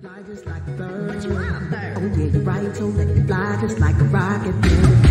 Fly just like a bird. But you are a bird. Oh yeah, you're right. So let me fly just like a rocket.